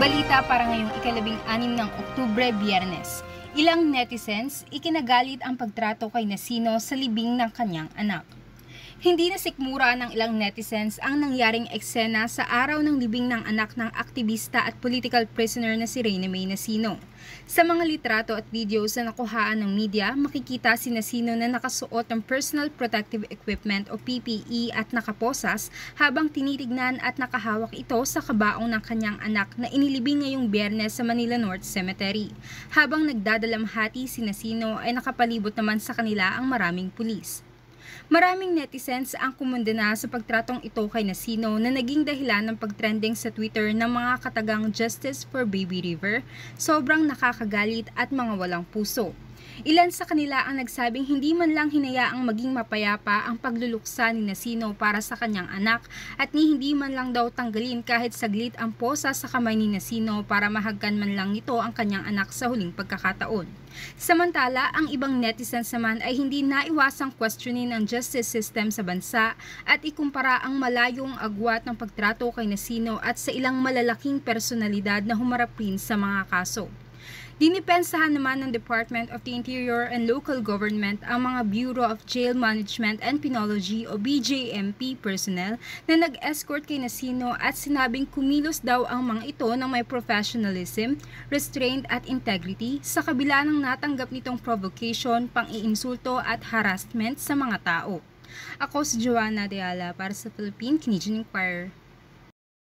Balita para ngayong ikalabing anim ng Oktubre, Biyernes. Ilang netizens ikinagalit ang pagtrato kay Nasino sa libing ng kanyang anak. Hindi nasikmura ng ilang netizens ang nangyaring eksena sa araw ng libing ng anak ng aktivista at political prisoner na si Reyna May Nasino. Sa mga litrato at videos na nakuhaan ng media, makikita si Nasino na nakasuot ng Personal Protective Equipment o PPE at nakaposas habang tinitignan at nakahawak ito sa kabaong ng kanyang anak na inilibing ngayong biyernes sa Manila North Cemetery. Habang nagdadalamhati si Nasino ay nakapalibot naman sa kanila ang maraming pulis. Maraming netizens ang kumundena sa pagtratong ito kay Nasino na naging dahilan ng pagtrending sa Twitter ng mga katagang Justice for Baby River, sobrang nakakagalit at mga walang puso. Ilan sa kanila ang nagsabing hindi man lang hinayaang maging mapayapa ang pagluluksa ni Nasino para sa kanyang anak at ni hindi man lang daw tanggalin kahit saglit ang posa sa kamay ni Nasino para mahagkan man lang nito ang kanyang anak sa huling pagkakataon. Samantala, ang ibang netizens naman ay hindi naiwasang questionin ang justice system sa bansa at ikumpara ang malayong agwat ng pagtrato kay Nasino at sa ilang malalaking personalidad na humarap rin sa mga kaso. Dinipensahan naman ng Department of the Interior and Local Government ang mga Bureau of Jail Management and Penology o BJMP personnel na nag-escort kay Nasino at sinabing kumilos daw ang mga ito ng may professionalism, restraint at integrity sa kabila ng natanggap nitong provocation, pang-iinsulto at harassment sa mga tao. Ako si Joanna Deala para sa Philippine Canadian Inquirer.